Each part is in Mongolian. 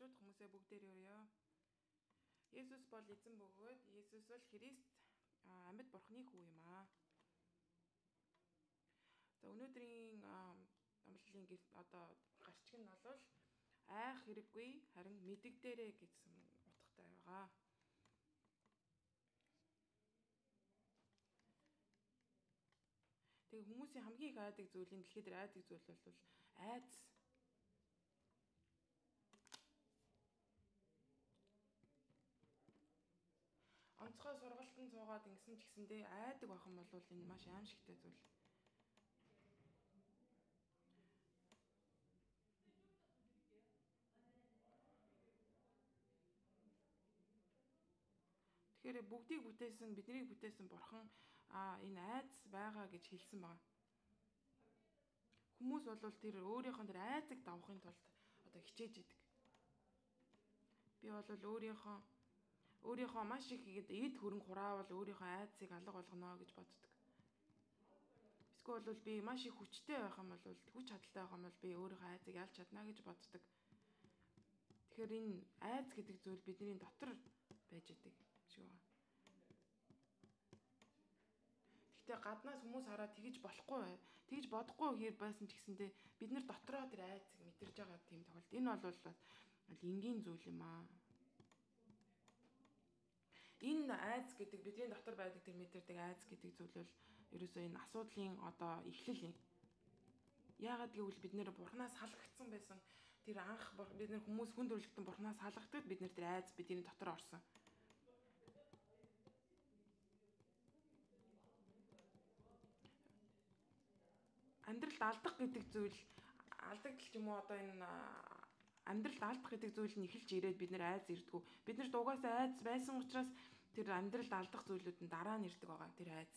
хажууд хүмүүсээ бүгдээр өрөө. Есүс бол эзэн бөгөөд Есүс бол Христ амьд бурхны хүү юм аа. За өнөөдрийн амлалын одоо гарчиг нь бол айх хэрэггүй харин мэдэгдэрэ гэсэн утгатай байгаа. Тэгээ хүмүүсийн хамгийн их айдаг зүйлийн дэлхийд айдаг зүйл бол айц. Суугаад ингэсэн ч гэсэндээ айдаг байх юм бол энэ маш аимшигтай зүйл. Тэгэхээр бүгдийг бүтээсэн, биднийг бүтээсэн бурхан а энэ айдас байгаа гэж хэлсэн байна. Хүмүүс бол тэр өөрийнхөө тэр айцыг давахын тулд одоо хичээж идэг. Би бол өөрийнхөө өөрийнхөө маш их ихэд эд хөрөнгө хураавал өөрийнхөө айцыг алга болгоно гэж боддог. Эсвэл бол би маш их хүчтэй байх юм бол хүч чадалтай байх юм бол би өөрийнхөө айцыг ялж чадна гэж боддог. Тэгэхээр энэ айц гэдэг зүйл бидний дотор байж идэг шүү. Гэхдээ гаднаас хүмүүс хараад тэгж болохгүй. Тэгж бодохгүй хэр байсан ч гэсэндээ бид нар дотроо тэр айцыг мэдэрж байгаа тийм тохиолдолд энэ бол бас энгийн зүйл юм аа. Энэ айц гэдэг бидний дотор байдаг тэр мэдэрдэг айц гэдэг зүйл бол ерөөсөө энэ асуудлын одоо эхлэл юм. Яагаад гэвэл бид нэр бурхнаас салгагдсан байсан тэр анх бид нэр хүмүүс хүн төрөлхтөн бурхнаас салгагдаад бид нэр тэр айц бидний дотор орсон. амьдралд алдах гэдэг зүйл алдагдал ч юм уу одоо энэ амьдралд алдах гэдэг зүйл нь эхэлж ирээд бид нэр айц ирдгүү. Бид нар дугаасаа айц байсан учраас тэр амьдралд алдах зүйлүүд нь дараа нь ирдэг байгаа тэр айц.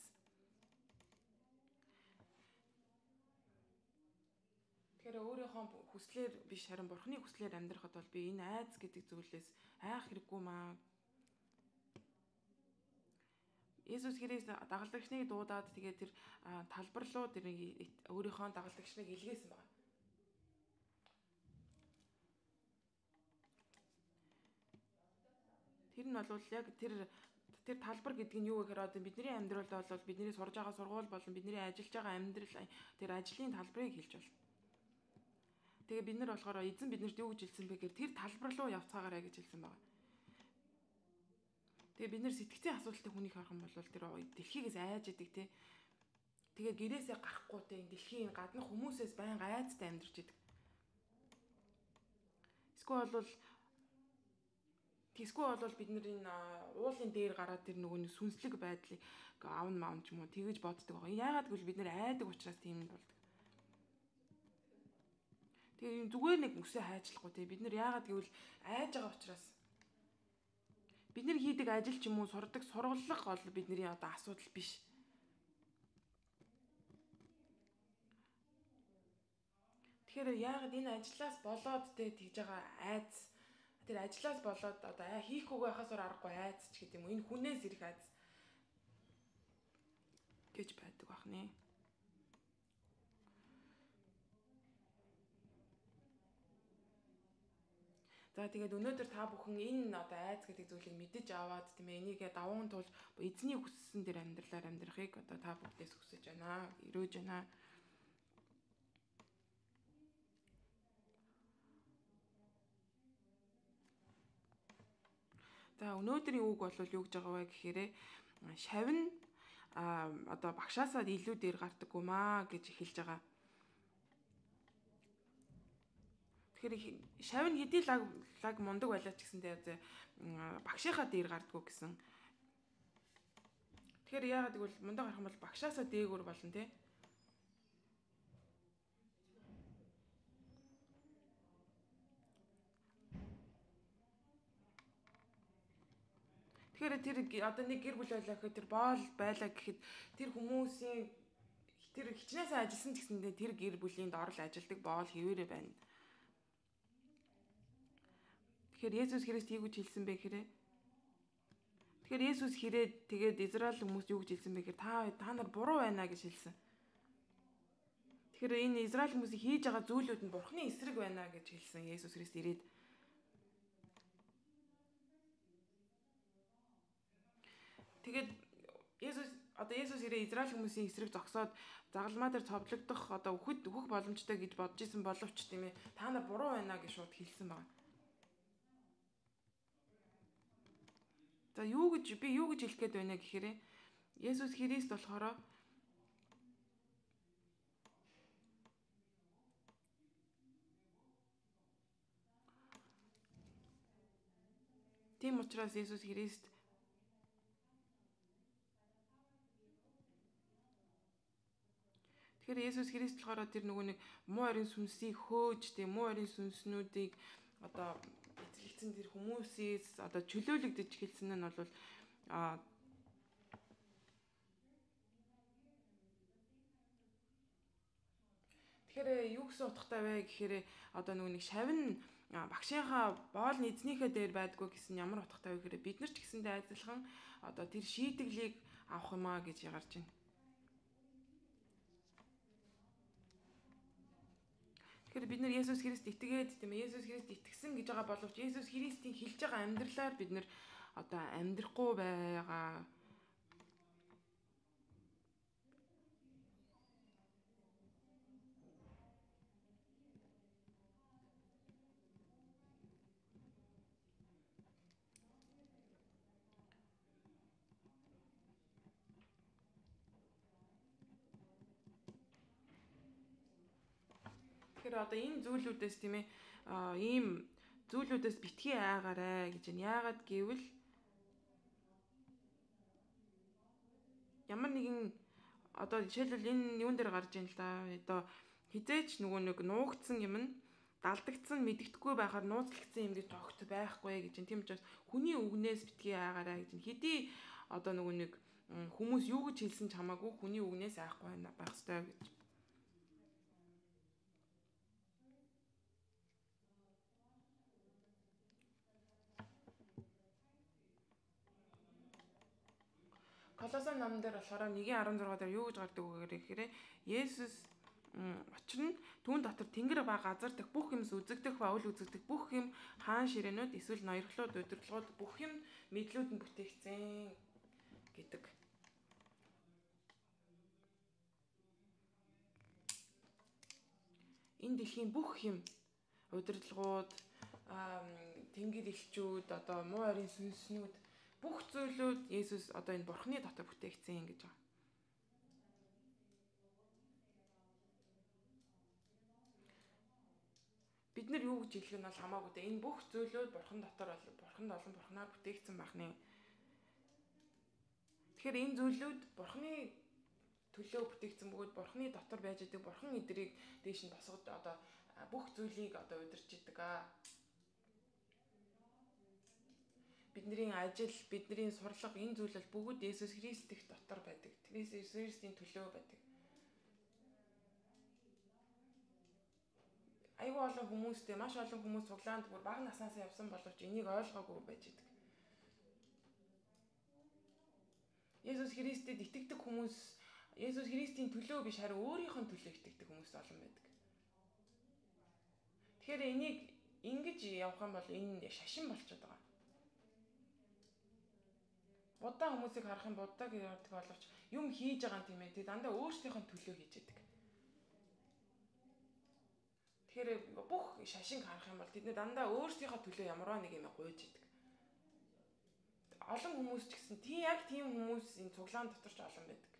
Тэгэхээр өөрийнхөө хүслээр биш харин бурхны хүслээр амьдрахад бол би энэ айц гэдэг зүйлээс айх хэрэггүй маа Есүс Христ дагалдагчныг дуудаад тэгээд тэр талбар руу тэр өөрийнхөө дагалдагчныг илгээсэн байна. Тэр нь бол яг тэр тэр талбар гэдэг нь юу гэхээр одоо бидний амьдралд бол бидний сурж байгаа сургууль болон бидний ажиллаж байгаа амьдрал тэр ажлын талбарыг хэлж байна. Тэгээ бид нар болохоор эзэн биднэрт юу гэж хэлсэн бэ гэхээр тэр талбар руу явцгаагаарай гэж хэлсэн байна. Тэгээ бид нэр сэтгцийн асуудалтай хүнийг харах юм бол тэр дэлхийгээс айж идэг те. Тэгээ гэрээсээ гарахгүй те дэлхийн гадны хүмүүсээс байнга айцтай амьдарч идэг. Эсвэл бол Тэсгүй бол бид нар энэ уулын дээр гараад тэр нөгөө нэг сүнслэг байдлыг аавн маавн ч юм уу тэгэж боддог байгаа. Яагаад гэвэл бид нар айдаг учраас тийм болдог. Тэгээ юм зүгээр нэг өсөө хайжлахгүй те бид нар яагаад гэвэл айж байгаа учраас бид нар хийдэг ажил ч юм уу сурдаг сургалах бол бидний одоо асуудал биш. Тэгэхээр яагаад энэ ажлаас болоод тэ тэгж байгаа айц тэр ажлаас болоод одоо хийхгүйгээ хасаар аргагүй айц ч гэдэг юм уу энэ хүнээс ирэх айц гэж байдаг бахны. За тэгээд өнөөдөр та бүхэн энэ одоо айц гэдэг зүйлийг мэдэж аваад тийм ээ энийгээ даван тул эзний хүссэн дээр амьдралаар амьдрахыг одоо та бүгдээс хүсэж байна. Ирөөж байна. За өнөөдрийн үг бол юу гэж байгаа вэ гэхээр шавн а одоо багшаасаа илүү дээр гардаг гүмаа гэж хэлж байгаа. Тэгэхээр шавь хэдий лаг лаг мундаг байлаа ч гэсэндээ багшийнхаа дээр гардггүй гэсэн. Тэгэхээр яагаад гэвэл мундаг гарах юм бол багшаасаа дээгүүр болно тий. Тэгэхээр тэр одоо нэг гэр бүл байлаа гэхэд тэр боол байлаа гэхэд тэр хүмүүсийн тэр хичнээн ажилласан гэсэндээ тэр гэр бүлийн доор л ажилдаг боол хэвээрээ байна. Тэгэхээр Есүс Христ юу гэж хэлсэн бэ гэхээр Тэгэхээр Есүс хэрэг тэгээд Израиль хүмүүс юу гэж хэлсэн бэ гэхээр та та нар буруу байна гэж хэлсэн. Тэгэхээр энэ Израиль хүмүүсийн хийж байгаа зүйлүүд нь Бурхны эсрэг байна гэж хэлсэн Есүс Христ ирээд. Тэгээд Есүс одоо Есүс ирээ Израиль хүмүүсийн эсрэг зогсоод загалмаа дээр цовдлогдох одоо үхэд өөх боломжтой гэж бодож исэн боловч тийм ээ та нар буруу байна гэж шууд хэлсэн байна. За юу гэж би юу гэж хэлэх гээд байна гэхээр Есүс Христ болохоор Тийм учраас Есүс Христ Тэгэхээр Есүс Христ болохоор тэр нөгөө нэг муу харин сүнсийг хөөж тийм муу харин сүнснүүдийг одоо эзлэгдсэн тэр хүмүүсээс одоо чөлөөлөгдөж хэлсэн нь бол а Тэгэхээр юу гэсэн утгатай вэ гэхээр одоо нөгөө нэг шавн багшийнхаа боол эзнийхээ дээр байдгүй гэсэн ямар утгатай вэ гэхээр бид нар ч гэсэндээ адилхан одоо тэр шийтгэлийг авах юмаа гэж ягарч байна. Тэгэхээр бид нар Есүс Христ итгээд тийм ээ Есүс Христ итгэсэн гэж байгаа боловч Есүс Христийн хэлж байгаа амьдралаар бид нар одоо амьдрахгүй байгаа Тэгэхээр одоо энэ зүйлүүдээс тийм ээ ийм зүйлүүдээс битгий айгаарэ гэж байна. Яагаад гэвэл ямар нэгэн одоо жишээлбэл энэ юун дээр гарч ийн л да. Одоо хизээч нөгөө нэг нуугдсан юм нь далдагдсан мэддэхгүй байхаар нууцлагдсан юм гэж огт байхгүй гэж байна. Тийм учраас хүний үгнээс битгий айгаарэ гэж байна. Хэдий одоо нөгөө нэг хүмүүс юу гэж хэлсэн ч хамаагүй хүний үгнээс айхгүй байх хэрэгтэй гэж Колосын номон дээр болохоор 1:16 дээр юу гэж гардаг вэ гэхээр Есүс учир нь түүн дотор тэнгэр ба газар дэх бүх юмс үзэгдэх ба үл үзэгдэх бүх юм хаан ширээнүүд эсвэл ноёрхлууд удирдлагууд бүх юм мэдлүүд нь бүтээгдсэн гэдэг. Энэ дэлхийн бүх юм удирдлагууд тэнгэр элчүүд одоо муу арийн сүнснүүд бүх зүйлүүд Есүс одоо энэ бурхны дотор бүтээгдсэн гэж байгаа. Бид нар юу гэж хэлэх нь бол хамаагүй дээ. Энэ бүх зүйлүүд бурхан дотор бол бурханд олон бурханаар бүтээгдсэн байна. Тэгэхээр энэ зүйлүүд бурханы төлөө бүтээгдсэн бөгөөд бурханы дотор байж байгаа бурхан эдрийг дээш нь босгод одоо бүх зүйлийг одоо удирч идэг аа бидний ажил, бидний сурлага энэ зүйл бол бүгд Есүс Христ их дотор байдаг. Есүс Христийн төлөө байдаг. Айгүй олон хүмүүстэй маш олон хүмүүс цуглаанд бүр бага наснаасаа явсан боловч энийг ойлгоогүй байж идэг. Есүс Христэд итгэдэг хүмүүс Есүс Христийн төлөө биш харин өөрийнх нь төлөө итгэдэг хүмүүс олон байдаг. Тэгэхээр энийг ингэж явах юм бол энэ шашин болчиход байгаа. Будаа хүмүүсийг харах юм будаа гэж ярьдаг боловч юм хийж байгаа юм тийм ээ. Тэг дандаа өөрсдийнх нь төлөө хийж яадаг. Тэгэхээр бүх шашинг харах юм бол тэдний дандаа өөрсдийнхөө төлөө ямарваа нэг юм гуйж идэг. Олон хүмүүс ч гэсэн тийм яг тийм хүмүүс энэ цуглаан дотор ч олон байдаг.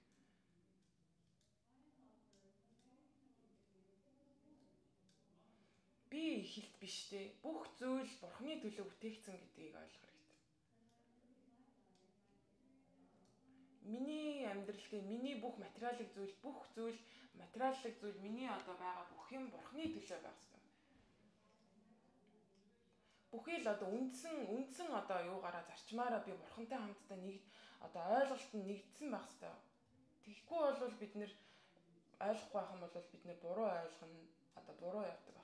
Би ихэлт биш те. Бүх зүйл бурхны төлөө бүтээгдсэн гэдгийг ойлгох миний амьдрал дээр миний бүх материалын зүйл бүх зүйл материалын зүйл миний одоо байгаа бүх юм бурхны төлөө байх хэрэгтэй. Бүхий л одоо үндсэн үндсэн одоо юугаараа зарчмаараа би бурхантай хамтдаа нэг одоо ойлголт нь нэгдсэн байх хэрэгтэй. Тэгэхгүй бол бид нэр ойлгохгүй байх юм бол бид нэр буруу ойлгоно одоо буруу явдаг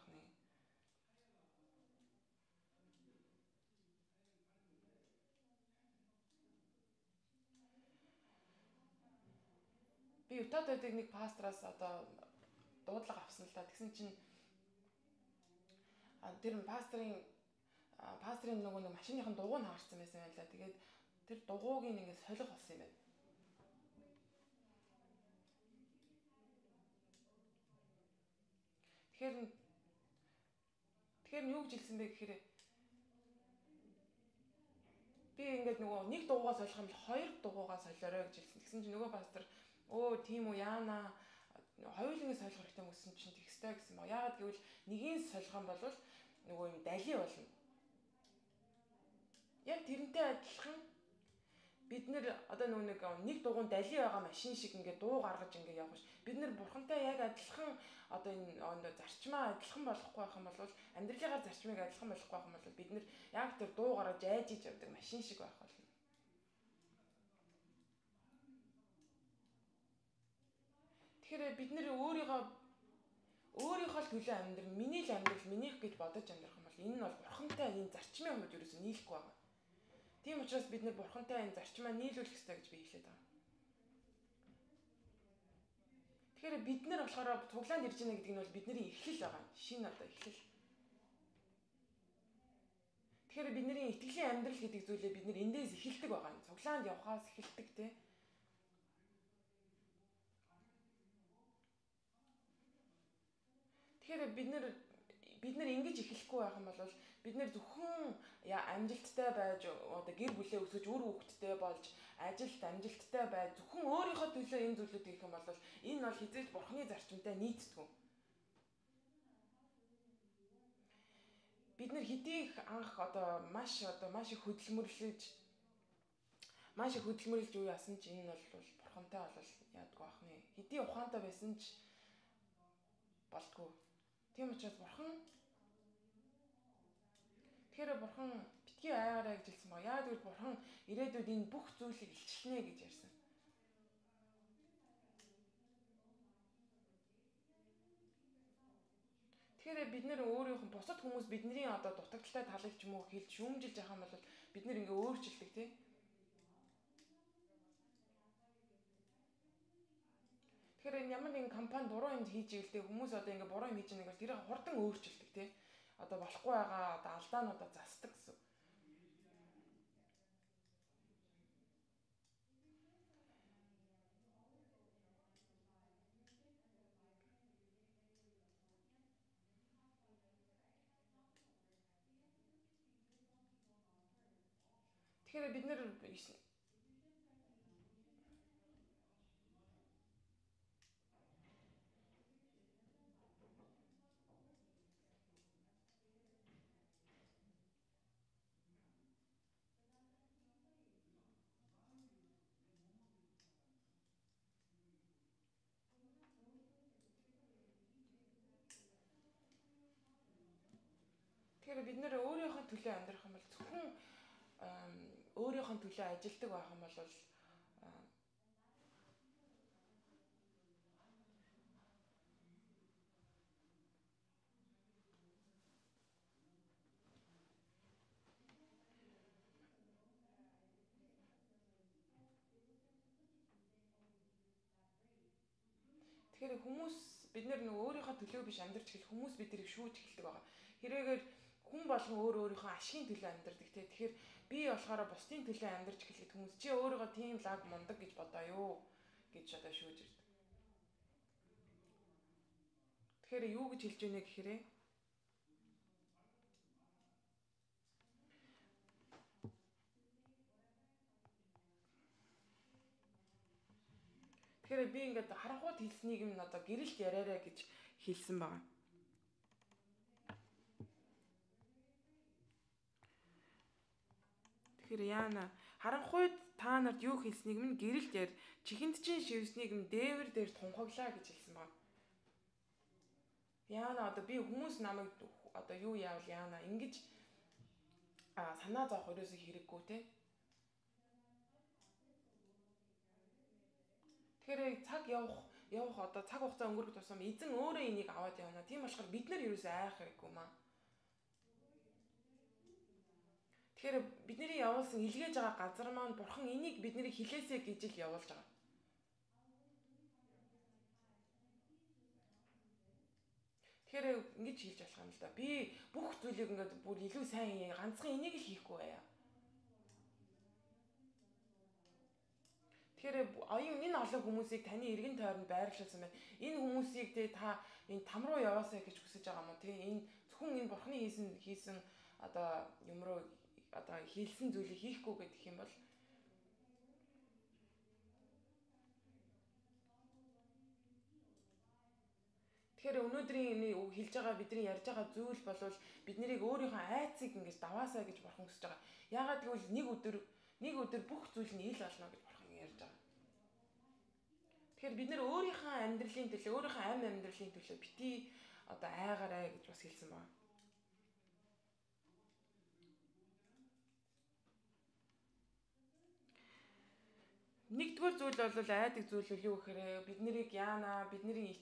би Ютад байдаг нэг пастраас одоо дуудлага авсан л да. Тэгсэн чинь тэр пастрын пастрын нөгөө нэг машиныхын дугуй нь хаарсан байсан байла. Тэгээд тэр дугууг ингээд солих болсон юм байна. Тэгэхээр тэгэхээр юу гэж хэлсэн бэ гэхээр би ингээд нөгөө нэг дугуугаа солих юм бол хоёр дугуугаа солиорой гэж хэлсэн. Тэгсэн чинь нөгөө пастор өө тийм үү яана хоёуланг солих хэрэгтэй мөсөн чинь тэгстэй гэсэн ба. Яагаад гэвэл нэгийг солих юм бол нөгөө юм дали болно. Яг тэрнтэй адилхан бид нэр одоо нөгөө нэг нэг дугуун дали байгаа машин шиг ингээд дуу гаргаж ингээд явах ш. Бид нэр бурхантай яг адилхан одоо энэ зарчмаа адилхан болохгүй байх юм бол амьдралынхаа зарчмыг адилхан болохгүй байх юм бол бид нэр яг тэр дуу гаргаж айж иж явдаг машин шиг байх болно. Тэгэхээр бид нэр өөрийгөө өөрийнхөө төлөө амьдрал, миний л амьдрал, минийх гэж бодож амьдрах юм бол энэ нь бол бурхантай энэ зарчмын хүмүүс ерөөсөө нийлэхгүй байгаа. Тийм учраас бид нэр бурхантай энэ зарчмаа нийлүүлэх хэрэгтэй гэж би хэлээд байгаа. Тэгэхээр бид нар болохоор цуглаанд ирж байна гэдэг нь бол бидний эхлэл байгаа. Шинэ одоо эхлэл. Тэгэхээр бидний итгэлийн амьдрал гэдэг зүйлээ бид нэр эндээс эхэлдэг байгаа. Цуглаанд явхаас эхэлдэг тийм Тэгэхээр бид нэр бид нэр ингэж эхлэхгүй байх юм бол бид нэр зөвхөн амжилттай байж одоо гэр бүлээ өсгөж үр хөвгттэй болж ажилд амжилттай байж зөвхөн өөрийнхөө төлөө энэ зүйлүүд хийх юм бол энэ бол хизээж бурхны зарчимтай нийцдэг. Бид нэр хэдийх анх одоо маш одоо маш их хөдөлмөрлөж маш их хөдөлмөрлөж юу яасан ч энэ бол бурхантай бол яадгүй ахны хэдий ухаантай байсан ч болтгүй Тийм учраас бурхан Тэгэхээр бурхан битгий айгараа гэж хэлсэн ба. Яа тэгвэл бурхан ирээдүйд энэ бүх зүйлийг илчилнэ гэж ярьсан. Тэгэхээр бид нэр өөрийнх нь бусад хүмүүс бидний одоо дутагдaltaй талыг ч юм уу хэлж шүүмжилж байгаа юм бол бид нэр ингээ өөрчилдөг тий. Тэгэхээр энэ ямар нэгэн компани буруу юм хийж ийлдэг хүмүүс одоо ингэ буруу юм хийж байгаа нэг тэр хурдан өөрчилдөг тий. Одоо болохгүй байгаа одоо алдаануудаа засдаг гэсэн. Тэгэхээр бид нэр Тэгэхээр бид нэр өөрийнхөө төлөө амьдрах юм бол зөвхөн өөрийнхөө төлөө ажилдаг байх юм бол Тэгэхээр хүмүүс бид нар нөгөө өөрийнхөө төлөө биш амьдарч эхэл хүмүүс биднийг шүүж эхэлдэг байгаа. Хэрэгээр хүн болгон өөр өөрийнхөө ашигын төлөө амьдардаг тий. Тэгэхээр би болохоор бусдын төлөө амьдарч эхлэхэд хүмүүс чи өөрийгөө тийм лаг мундаг гэж бодоо юу гэж одоо шүүж ирдэг. Тэгэхээр юу гэж хэлж байна гэхээр Тэгэхээр би ингээд харанхууд хэлснийг нь одоо гэрэлт яриараа гэж хэлсэн байгаа. Тэгэхээр яана харанхуйд та нарт юу хэлснийг минь гэрэлт яар чихэнд чинь шивснийг нь дээвэр дээр тунхаглаа гэж хэлсэн баг. Яана одоо би хүмүүс намайг одоо юу яавал яана ингэж а санаа зовох өрөөсөө хэрэггүй те. Тэгэхээр цаг явах явах одоо цаг хугацаа өнгөрөх тусам эзэн өөрөө энийг аваад явна. Тийм болохоор бид нар ерөөсөө айх хэрэггүй маа. Тэгэхээр бидний явуулсан илгээж байгаа газар маань бурхан энийг бидний хилээсэй гэж л явуулж байгаа. Тэгэхээр ингэж хийж болох юм л да. Би бүх зүйлийг ингээд бүр илүү сайн ганцхан энийг л хийхгүй байя. Тэгэхээр оюун энэ олон хүмүүсийг таны эргэн тойронд байрлуулсан байна. Энэ хүмүүсийг тэ та энэ там руу яваасаа гэж хүсэж байгаа юм уу? Тэгээ энэ зөвхөн энэ бурхны хийсэн хийсэн одоо юм руу одоо хийлсэн зүйлийг хийхгүй гэдэг юм бол Тэгэхээр өнөөдрийн энэ хэлж байгаа бидний ярьж байгаа зүйл бол бид нарыг өөрийнхөө айцыг ингэж даваасаа гэж бурхан хүсэж байгаа. Яагаад гэвэл нэг өдөр нэг өдөр бүх зүйл нь ил болно гэж бурхан ярьж байгаа. Тэгэхээр бид нэр өөрийнхөө амьдралын төлөө, өөрийнхөө амь амьдралын төлөө бити одоо айгаарай гэж бас хэлсэн байна. Нэгдүгээр зүйл бол айдаг зүйл юу гэхээр бид нарыг яана, бидний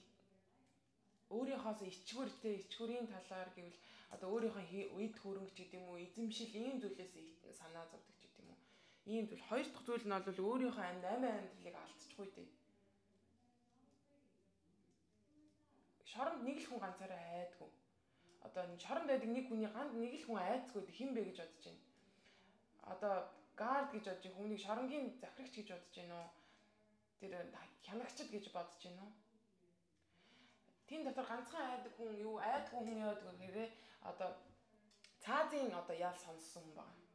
өөрийнхоос ичгүүртэй ичгүүрийн талаар гэвэл одоо өөрийнхөө үед хөрөнгө ч гэдэм үү эзэмшил ийм зүйлээс санаа зовдөг ч гэдэм үү. Ийм зүйл. Хоёр дахь зүйл нь бол өөрийнхөө амьд амин амьдралыг алдчихгүй дээ шоронд нэг л хүн ганцаараа айдгүй. Одоо шоронд байдаг нэг хүний ганд нэг л хүн айцгүй хэн бэ гэж бодож байна. Одоо гард гэж бодож хүмүүнийг шоронгийн захирагч гэж бодож байна уу тэр хянагчд гэж бодож байна уу Тин дотор ганцхан айдаг хүн юу айдгүй хүн яадаг гэхээр одоо цаазын одоо ял сонссон хүн байна.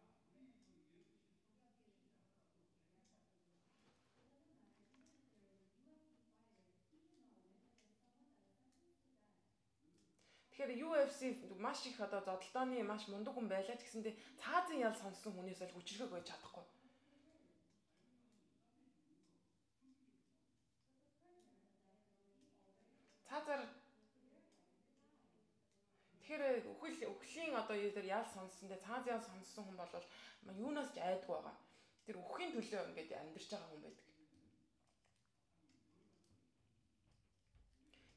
Тэгэхээр UFC маш их одоо зодолтооны маш мундаг хүн байлаа ч гэсэндээ цаазын ял сонссон хүнээс л хүчрэг байж чадахгүй. цаазаар Тэгэхээр үхэл үхлийн одоо юу дээр ял сонссон дээр цааз ял сонссон хүн бол юунаас ч айдгүй байгаа. Тэр үхэхийн төлөө ингээд амьдарч байгаа хүн байдаг.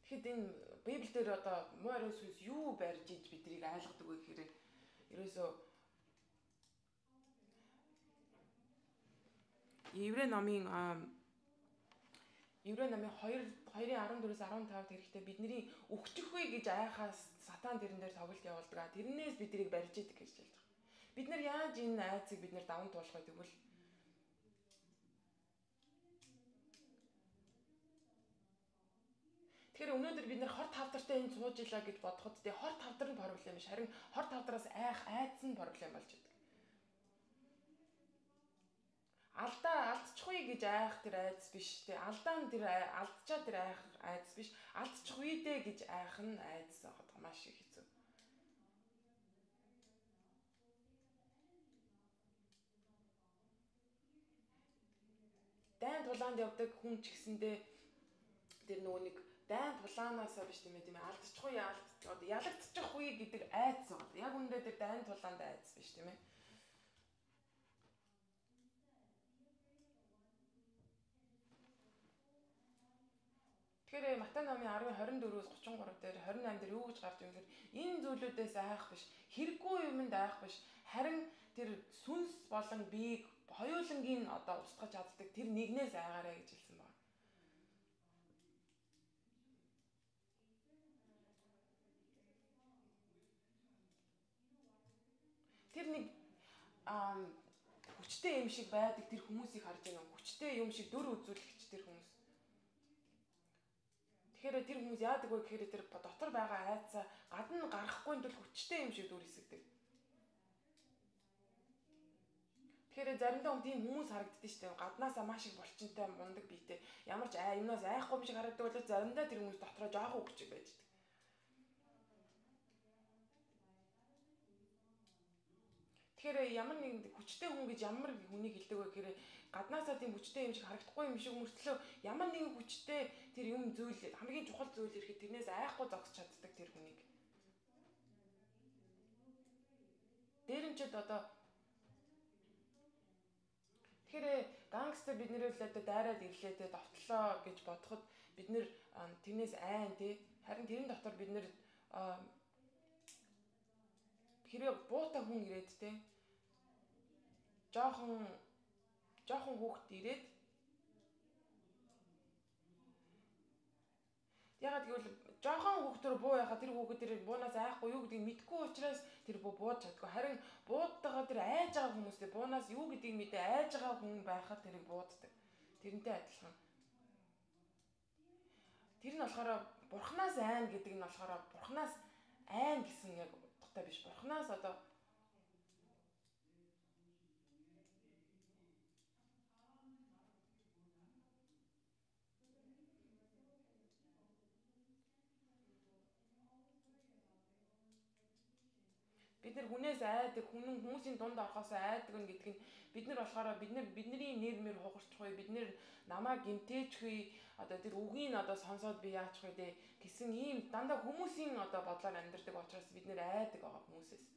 Тэгэхэд энэ Библиэлд одоо муу ариусс юу барьж иж бидрийг айлгадаг вэ гэхээр ерөөсөө Еврей номын Еврей намын 2 2:14-өөс 15 хэрэгтэй бидний өгчих вэ гэж айхаас сатан тэрэн дээр тоглолт явуулдаг. Тэрнээс биднийг барьж идэг гэж хэлж байгаа. Бид нар яаж энэ айцыг бид нар даван туулах вэ тэгвэл Тэгэхээр өнөөдөр бид нэр хор тавдартай энэ сууж илаа гэж бодоход тий хор тавдар нь проблем биш. Харин хор тавдараас айх айц нь проблем болж байна. Алдаа алдчихгүй гэж айх тэр айц биш тий алдаа нь тэр алдчаа тэр айх айц биш. Алдчих үедээ гэж айх нь айц байгаа маш их хэцүү. Дайн тулаанд явдаг хүн ч гэсэндээ тэр нөгөө нэг дайн тулаанаасаа биш тийм ээ тийм ээ алдчихгүй яалт одоо ялагдчих үе гэдэг айц байгаа. Яг үндэ тэр дайн тулаанд айц биш тийм ээ. Тэгэхээр Матай номын 10:24-өөс 33 дээр 28 дээр юу гэж гарч юм гэхээр энэ зүйлүүдээс айх биш, хэрэггүй юмд айх биш, харин тэр сүнс болон биеийг хоёулангийн одоо устгаж чаддаг тэр нэгнээс айгаарай гэж хэлсэн байна. Тэр нэг аа хүчтэй юм шиг байдаг тэр хүмүүсийг харж байгаа. Хүчтэй юм шиг дөр үзүүлэгч тэр хүмүүс Тэгэхээр тэр хүмүүс яадаг вэ гэхээр тэр дотор байгаа айцаа гадна гарахгүй тул хүчтэй юм шиг дүр хэсэгдэг. Тэгэхээр заримдаа хүн тийм хүмүүс харагддаг шүү дээ. Гаднаасаа маш их болчинтай мундаг биетэй. Ямар ч аа юмнаас айхгүй юм шиг харагддаг бол заримдаа тэр хүмүүс дотроо жоохон хүчтэй байж Тэгэхээр ямар нэг хүчтэй хүн гэж ямар хүнийг хэлдэг вэ гэхээр гаднаасаа тийм хүчтэй юм шиг харагдахгүй юм шиг мөртлөө ямар нэгэн хүчтэй тэр юм зүйл хамгийн чухал зүйл ирэхэд тэрнээс айхгүй зогсож чаддаг тэр хүнийг. Дээрэмчд одоо Тэгэхээр гангстер бидний л одоо дайраад ирлээ те довтлоо гэж бодоход бид нэр тэрнээс айн те харин тэрэн дотор бид нэр хэрэг буута хүн ирээд те жоохон жоохон хүүхэд ирээд ягаад гэвэл жоохон хүүхдэр буу яхаа тэр хүүхэд тэр буунаас айхгүй юу гэдгийг мэдгүй учраас тэр буу бууж чадгүй харин буудтайгаа тэр айж байгаа хүмүүстэй буунаас юу гэдгийг мэдээ айж байгаа хүн байхад тэрийг бууддаг Тэрнтэй адилхан. Тэр нь болохоор бурхнаас айн гэдэг нь болохоор бурхнаас айн гэсэн яг утгатай биш. Бурхнаас одоо нар хүнээс айдаг, хүн хүмүүсийн дунд орохоос айдаг нь гэдэг нь бид нар болохоор бид нар бидний нэр мэр хугарчихгүй, бид нар намаа гимтээчгүй, одоо тэр үгийг одоо сонсоод би яачих вэ гэсэн ийм дандаа хүмүүсийн одоо бодлоор амьдардаг учраас бид нэр айдаг байгаа хүмүүсээс.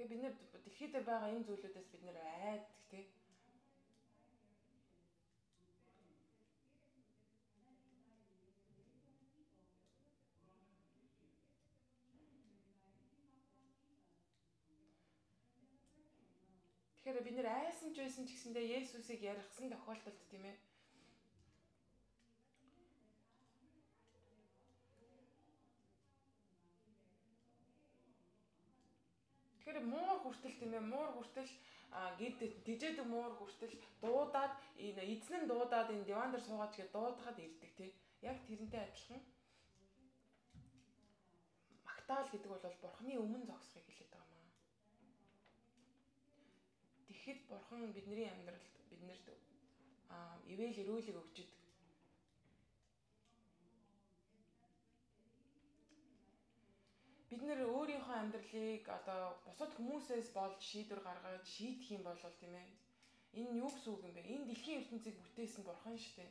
Тэгэхээр бид нэр дэлхий дээр байгаа энэ зүйлүүдээс бид нэр айдаг тий. Тэгэхээр бид нэр айсан ч байсан ч гэсэндээ Есүсийг ярихсан тохиолдолд тийм ээ. Тэгэхээр муур хүртэл тийм ээ муур хүртэл гид дижээдэг муур хүртэл дуудаад энэ эзэн нь дуудаад энэ диван дээр суугаад тэгээд дуудахад ирдэг тий. Яг тэрнтэй адилхан. Магтаал гэдэг бол бурхны өмнө зогсохыг хэлээд байгаа маа. Тэгэхэд бурхан бидний амьдралд биднэрт аа ивэл өрөөлийг өгч бид нэр өөрийнхөө амьдралыг одоо бусад хүмүүсээс болж шийдвэр гаргаж шийдэх юм бол тийм ээ. Энэ юу гэсэн үг юм бэ? Энэ дэлхийн ертөнцийг бүтээсэн бурхан шүү дээ.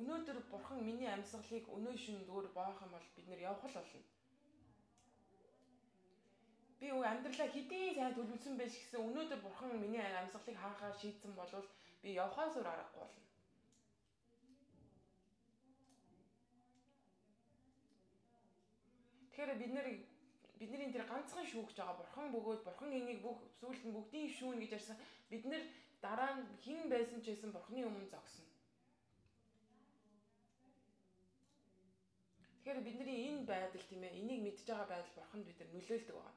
Өнөөдөр бурхан миний амьсгалыг өнөө шин дөөр боох юм бол бид нэр явах л болно. Би өг амьдралаа хэдийн сайн төлөвлөсөн байж гэсэн өнөөдөр бурхан миний амьсгалыг хаахаа шийдсэн бол би явхаас өөр аргагүй болно. Тэгэхээр бид нэр бидний тэр ганцхан шүүгч байгаа бурхан бөгөөд бурхан энийг бүх сүулт нь бүгдийн шүүн гэж ярьсан. Бид нэр дараа нь хэн байсан ч гэсэн бурханы өмнө зогсно. Тэгэхээр бидний энэ байдал тийм ээ энийг мэдж байгаа байдал бурханд бид нар нөлөөлдөг байгаа.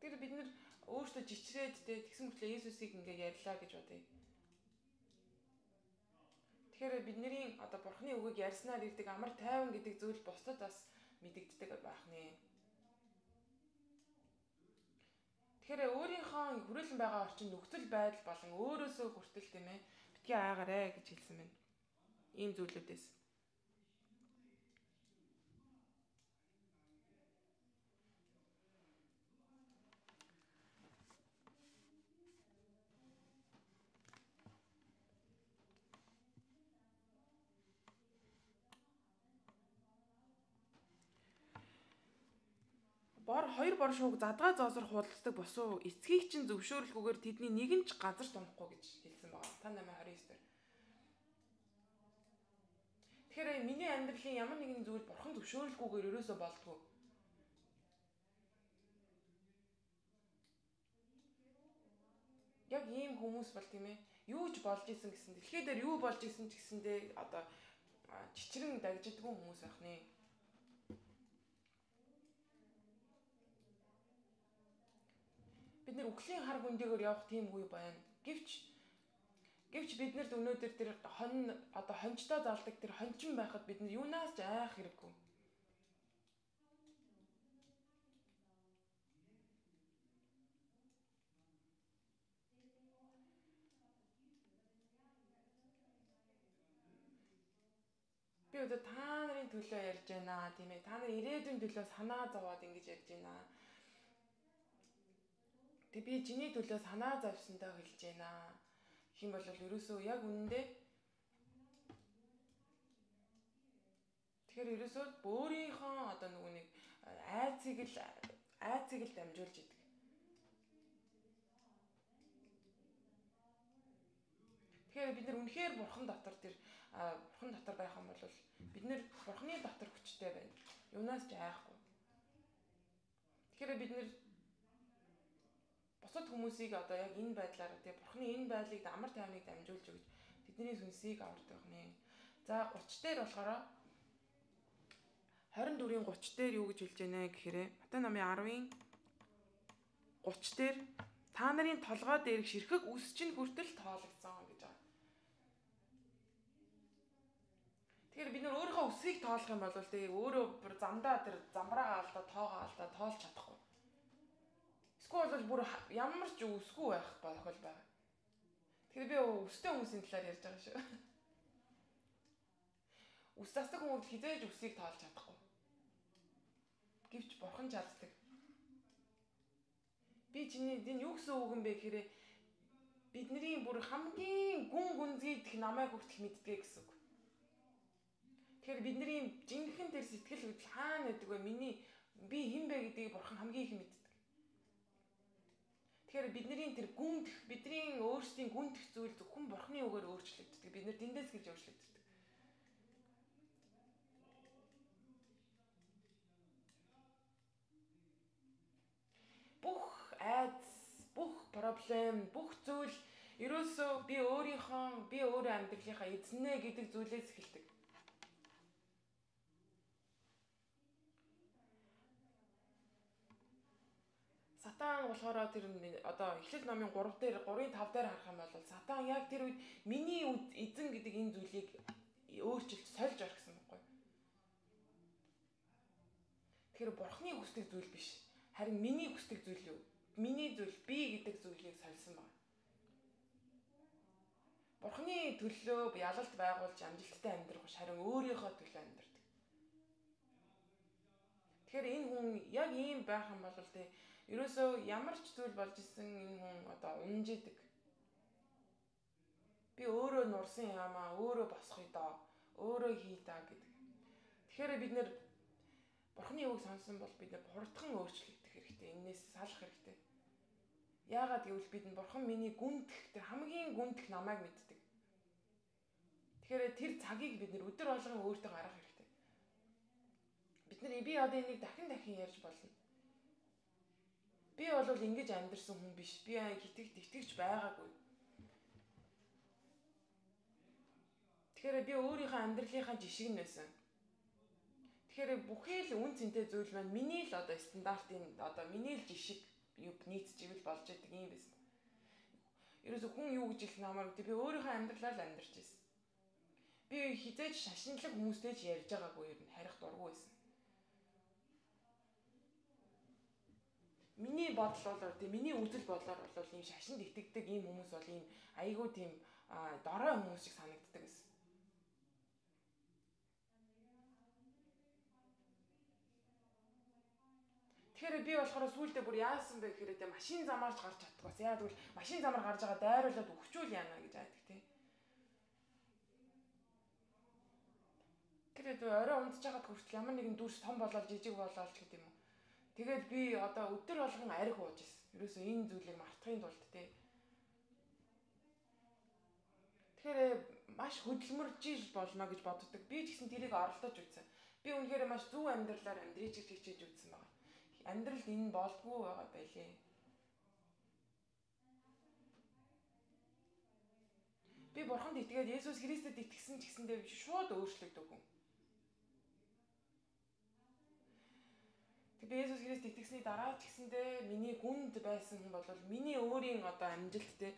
Тэр бид нар өөртөө жичрээд тэ тэгсэн мэтлээ Есүсийг ингээ ярьлаа гэж бодъё. Тэгэхээр бидний одоо бурхны үгийг ярьснаар ирдэг амар тайван гэдэг зүйл бусдад бас мэдэгддэг байх нэ. Тэгэхээр өөрийнхөө хүрээлэн байгаа орчин нөхцөл байдал болон өөрөөсөө хүртэл тийм ээ битгий аагарэ гэж хэлсэн байна. Ийм зүйлүүдээс. бор хоёр бор шууг задгаа зоосор худалдаг босуу эцгийг чинь зөвшөөрөлгүйгээр тэдний нэг нь ч газар тунахгүй гэж хэлсэн байгаа. Та 829 дээр. Тэгэхээр миний амьдралын ямар нэгэн зүйл бурхан зөвшөөрөлгүйгээр ерөөсөө болдгоо. Яг ийм хүмүүс бол тийм ээ. Юу ч болж исэн гэсэн дэлхий дээр юу болж исэн ч гэсэндээ одоо чичрэн дагждаггүй хүмүүс байх нэ. Бид нэр үхлийн хар гүндийгээр явах тийм үе байна. Гэвч гэвч биднэрд өнөөдөр тэр хон одоо хончтой залдаг тэр хончин байхад бид нар юунаас ч айх хэрэггүй. Би одоо та нарын төлөө ярьж байна тийм ээ. Та нар ирээдүйн төлөө санаа зовоод ингэж ярьж байна Тэг би чиний төлөө санаа зовсондоо хэлж байна. Гэх юм бол ерөөсөө яг үнэндээ Тэгэхээр ерөөсөө өөрийнхөө одоо нөгөө нэг айцыг л айцыг л дамжуулж идэг. Тэгэхээр бид нар үнэхээр бурхан дотор тэр бурхан дотор байх юм бол бид нэр бурханы дотор хүчтэй байна. Юунаас ч айхгүй. Тэгэхээр бид нэр бусад хүмүүсийг одоо яг энэ байдлаар тэгээ бурхны энэ байдлыг амар тайвныг дамжуулж өгч тэдний сүнсийг авардаг нэ. За 30 дээр болохоор 24-ийн 30 дээр юу гэж хэлж байна гэхээр Матай номын 10-ын 30 дээр та нарын толгой дээрх ширхэг үс чинь хүртэл тоологдсон гэж байгаа. Тэгэхээр бид нөр өөрийнхөө үсгийг тоолох юм бол тэгээ өөрөө бүр замдаа тэр замбраагаа алдаа тоогоо алдаа тоолж чадахгүй. Эсвэл бол бүр ямар ч үсгүй байх тохиол байна. Тэгэхээр би үстэй хүмүүсийн талаар ярьж байгаа шүү. Үс засдаг хүмүүс хизээж үсийг тоолж чадахгүй. Гэвч бурхан чаддаг. Би чиний энэ юу гэсэн үг юм бэ гэхээр бидний бүр хамгийн гүн гүнзгий дэх намайг хүртэл мэддэг гэсэн үг. Тэгэхээр бидний жинхэнэ тэр сэтгэл хөдлөл хаана гэдэг вэ? Миний би хэн бэ гэдгийг бурхан хамгийн их мэддэг. Тэгэхээр бидний тэр гүндх бидний өөрсдийн гүндх зүйл зөвхөн бурхны үгээр өөрчлөгддөг. Бид нэр тэндээс гэж өөрчлөгддөг. Бүх айдас, бүх проблем, бүх зүйл ерөөсөө би өөрийнхөө би өөрөө амьдралынхаа эзнэ гэдэг зүйлээс эхэлдэг. Сатан болохоор тэр одоо эхлэл номын 3 дээр 3-ын 5 дээр харах юм бол сатан яг тэр үед миний эзэн гэдэг энэ зүйлийг өөрчилж сольж орхисон байхгүй. Тэгэхээр бурхны хүсдэг зүйл биш. Харин миний хүсдэг зүйл юу? Миний зүйл би гэдэг зүйлийг сольсон байна. Бурхны төлөө ялалт байгуулж амжилттай амьдрах биш харин өөрийнхөө төлөө амьдрдаг. Тэгэхээр энэ хүн яг ийм байх юм бол тэ ерөөсөө ямар ч зүйл болж исэн энэ хүн одоо унж идэг. Би өөрөө нурсан ямаа, өөрөө босхоё доо, өөрөө хий даа гэдэг. Тэгэхээр бид нэр Бурхны үг сонсон бол бид хурдхан өөрчлөгдөх хэрэгтэй. Энээс салах хэрэгтэй. Яагаад гэвэл бид нь Бурхан миний гүндх тэр хамгийн гүндх намайг мэддэг. Тэгэхээр тэр цагийг бид нэр өдөр болгон өөртөө гаргах хэрэгтэй. Бид нар би одоо энийг дахин дахин ярьж болно. Би бол ингэж амьдэрсэн хүн биш. Би хитгэж итгэж байгаагүй. Тэгэхээр би өөрийнхөө амьдралынхаа жишг нь байсан. Тэгэхээр бүхий л үн цэнтэй зүйл маань миний л одоо стандартын одоо миний л жишг юу нийцживэл болж идэг юм байсан. Ерөөсө хүн юу гэж хэлэх намаар би өөрийнхөө амьдралаар л амьдарч байсан. Би хизээж шашинлаг хүмүүстэй ч ярьж байгаагүй юм харих дургүй байсан. Миний бодол бол тийм миний үзэл бодлоор бол ийм шашинд итгэдэг ийм хүмүүс бол ийм айгүй тийм дорой хүмүүс шиг санагддаг гэсэн. Тэгэхээр би болохоор сүулдэ бүр яасан бэ гэхээр тэ машин замаарч гарч чаддаг бас. Яа тэгвэл машин замаар гарч байгаа дайруулаад өгчүүл яана гэж айдаг тий. Тэгээд орой унтж байгаад хүртэл ямар нэгэн дүрс том болоод жижиг болоод гэдэг юм уу. Тэгээд би одоо өдөр болгон арх ууж ирсэн. Ерөөсөө энэ зүйлийг мартахын тулд тий. Тэгэхээр маш хөдөлмөрж иж болно гэж боддог. Би ч гэсэн тэрийг оролдож үзсэн. Би үнэхээр маш зөв амьдралаар амьдрийж хичээж үзсэн байна. Амьдралд энэ болдгоо байгаа байлээ. Би бурханд итгээд Есүс Христэд итгэсэн ч гэсэндээ шууд өөрчлөгдөв хүн. Би Есүс Христ итгэсний дараа ч гэсэндээ миний гүнд байсан хүн бол миний өөрийн одоо амжилт те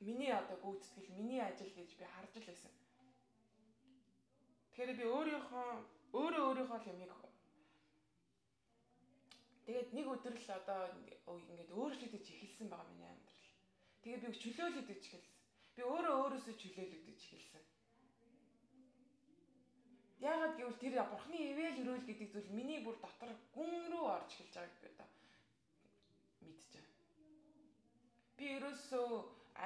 миний одоо гүйцэтгэл, миний ажил гэж би харж л байсан. Тэгэхээр би өөрийнхөө өөрөө өөрийнхөө юмыг Тэгээд нэг өдөр л одоо ингээд өөрчлөгдөж эхэлсэн байгаа миний амьдрал. Тэгээд би чөлөөлөгдөж эхэлсэн. Би өөрөө өөрөөсөө чөлөөлөгдөж эхэлсэн. Яагаад гэвэл тэр бурхны ивэл өрөөл гэдэг зүйл миний бүр дотор гүн рүү орж эхэлж байгааг би одоо мэдчихэв. Би ерөөсөө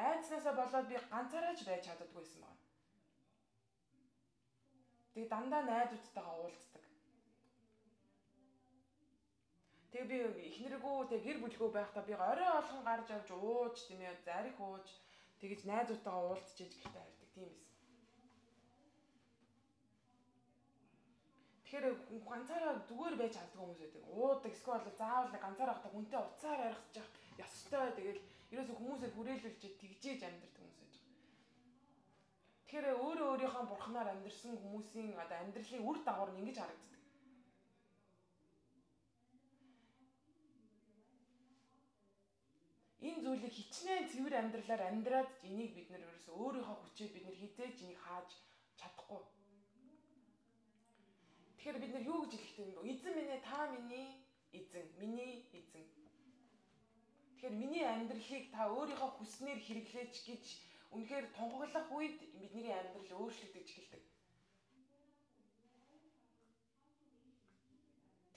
айдснаасаа болоод би ганцаараа ч байж чаддаггүйсэн байна. Тэг дандаа найзуудтайгаа уулздаг. Тэг би эхнэргүү тэг гэр бүлгөө байхдаа би орой олгон гарч авч ууж тийм ээ зарих ууж тэгэж найзуудтайгаа уулзчихэж гихтэй хайрдаг тийм эс. Тэгэхээр ганцаараа зүгээр байж чаддаг хүмүүс байдаг. Уудаг, эсвэл заавал ганцаараа хата хүнтэй уцаар ярих ёстой. Тэгэл ерөөсө хүмүүсээр хүрээлүүлж тэгжээж амьдрэх хүмүүс байж байгаа. Тэгэхээр өөрөө өөрийнхөө бурхнаар амьдрсан хүмүүсийн одоо амьдралын үр дагавар нь ингэж харагддаг. Энэ зүйлийг хичнээн цэвэр амьдралаар амьдраад энийг бид нэр ерөөсө өөрийнхөө хүчээр бид нэр хизээж энийг хааж чадахгүй. Тэгэхээр бид нар юу гэж хэлэхтэй юм бэ? Эзэн минь ээ та миний эзэн, миний эзэн. Тэгэхээр миний амьдралыг та өөрийнхөө хүснээр хэрэглээч гэж үнэхээр тунхаглах үед бидний амьдрал өөрчлөгдөж эхэлдэг.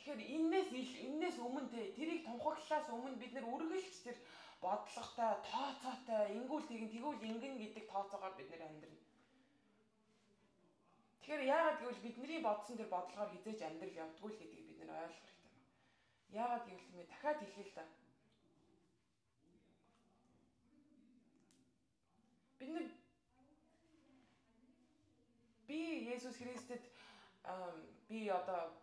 Тэгэхээр энээс энээс өмнө те тэрийг тунхаглалаас өмнө бид нар үргэлж тэр бодлоготой, тооцоотой, ингүүл тэгин тэгвэл ингэн гэдэг тооцоогоор бид нэр амьдрна. Тэгэхээр яагаад гэвэл бидний бодсон тэр бодлогоор хизээж амьдрал явдгүй л гэдгийг бид нэр ойлгох хэрэгтэй байна. Яагаад гэвэл ээ дахиад хэлье л да. Бид нар би Есүс Христэд би одоо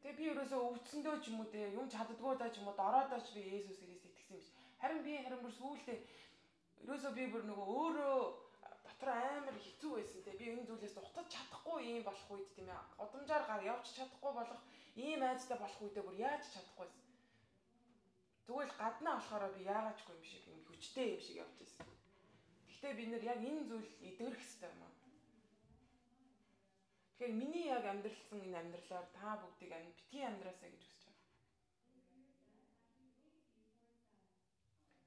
Тэгээ би ерөөсөө өвдсөндөө ч юм уу те юм чаддггүй даа ч юм уу дороодоо ч би Есүс Христ итгэсэн биш. Харин би харин бүр сүүлдээ ерөөсөө би бүр нөгөө өөрөө дотор амар хэцүү байсан те би энэ зүйлээс дутаж чадахгүй юм болох үед тийм ээ удамжаар гар явж чадахгүй болох ийм айцтай болох үедээ бүр яаж чадахгүйсэн. Тэгвэл гаднаа болохоор би яагаачгүй юм шиг юм хүчтэй юм шиг явж байсан. Гэхдээ бид нэр яг энэ зүйл идэрх хэрэгтэй юм аа. Тэгэхээр миний яг амьдралсан энэ амьдралаар та бүгдийг амь битгий амьдраасаа гэж хүсэж байна.